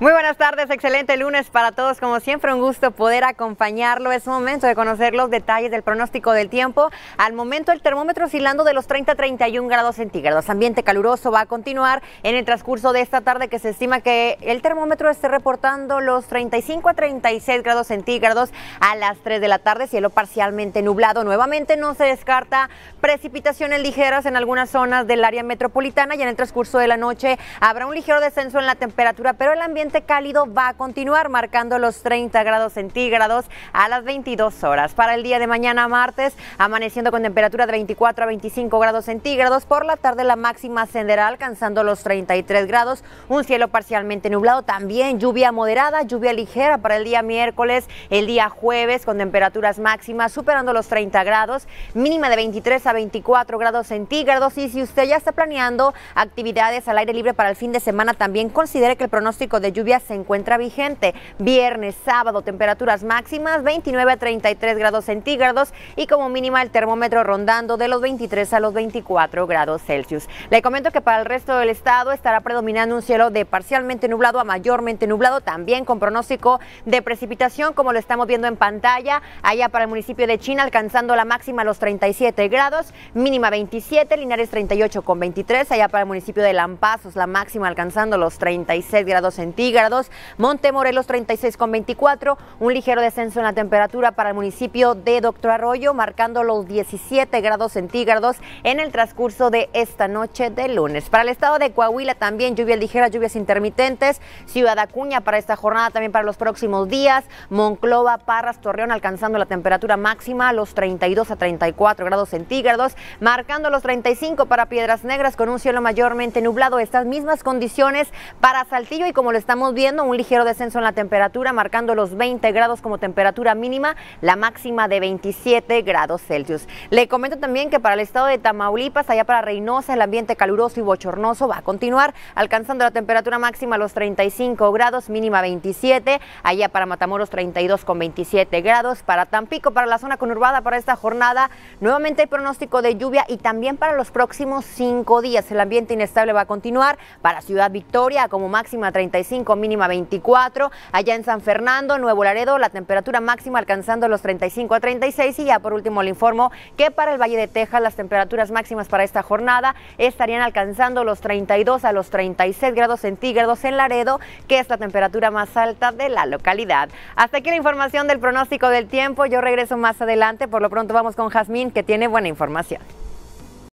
Muy buenas tardes, excelente lunes para todos. Como siempre, un gusto poder acompañarlo. Es momento de conocer los detalles del pronóstico del tiempo. Al momento, el termómetro oscilando de los 30 a 31 grados centígrados. Ambiente caluroso va a continuar en el transcurso de esta tarde, que se estima que el termómetro esté reportando los 35 a 36 grados centígrados a las 3 de la tarde. Cielo parcialmente nublado. Nuevamente no se descarta precipitaciones ligeras en algunas zonas del área metropolitana y en el transcurso de la noche habrá un ligero descenso en la temperatura, pero el ambiente cálido va a continuar marcando los 30 grados centígrados a las 22 horas. Para el día de mañana martes, amaneciendo con temperatura de 24 a 25 grados centígrados. Por la tarde la máxima ascenderá alcanzando los 33 grados. Un cielo parcialmente nublado, también lluvia moderada, lluvia ligera para el día miércoles, el día jueves con temperaturas máximas superando los 30 grados, mínima de 23 a 24 grados centígrados. Y si usted ya está planeando actividades al aire libre para el fin de semana, también considere que el pronóstico de lluvia se encuentra vigente. Viernes, sábado, temperaturas máximas 29 a 33 grados centígrados y como mínima el termómetro rondando de los 23 a los 24 grados Celsius. Le comento que para el resto del estado estará predominando un cielo de parcialmente nublado a mayormente nublado, también con pronóstico de precipitación como lo estamos viendo en pantalla, allá para el municipio de China alcanzando la máxima a los 37 grados, mínima 27, Linares 38 con 23, allá para el municipio de Lampazos la máxima alcanzando los 36 grados centígrados centígrados, Montemorelos 36,24, un ligero descenso en la temperatura para el municipio de Doctor Arroyo, marcando los 17 grados centígrados en el transcurso de esta noche de lunes. Para el estado de Coahuila también lluvias ligeras, lluvias intermitentes, Ciudad Acuña para esta jornada también para los próximos días, Monclova, Parras, Torreón alcanzando la temperatura máxima los 32 a 34 grados centígrados, marcando los 35 para Piedras Negras con un cielo mayormente nublado, estas mismas condiciones para Saltillo y como lo estamos estamos viendo un ligero descenso en la temperatura, marcando los 20 grados como temperatura mínima, la máxima de 27 grados Celsius. Le comento también que para el estado de Tamaulipas, allá para Reynosa, el ambiente caluroso y bochornoso va a continuar, alcanzando la temperatura máxima los 35 grados, mínima 27, allá para Matamoros 32 con 27 grados, para Tampico, para la zona conurbada para esta jornada, nuevamente hay pronóstico de lluvia y también para los próximos cinco días el ambiente inestable va a continuar, para Ciudad Victoria como máxima 35 mínima 24. Allá en San Fernando, Nuevo Laredo, la temperatura máxima alcanzando los 35 a 36. Y ya por último le informo que para el Valle de Texas las temperaturas máximas para esta jornada estarían alcanzando los 32 a los 36 grados centígrados en Laredo, que es la temperatura más alta de la localidad. Hasta aquí la información del pronóstico del tiempo. Yo regreso más adelante. Por lo pronto vamos con Jazmín, que tiene buena información.